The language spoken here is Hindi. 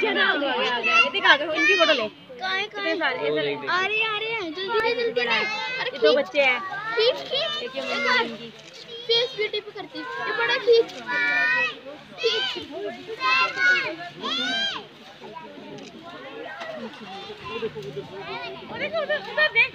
जना आ इनकी फ़ोटो ले कहाँ कहाँ सारे इधर आ रहे आ रहे हैं जल्दी जल्दी अरे दो बच्चे हैं खींच खींच एक मम्मी इनकी फेस ब्यूटी पे करती ये बड़ा खींच खींच देखो उधर उधर देख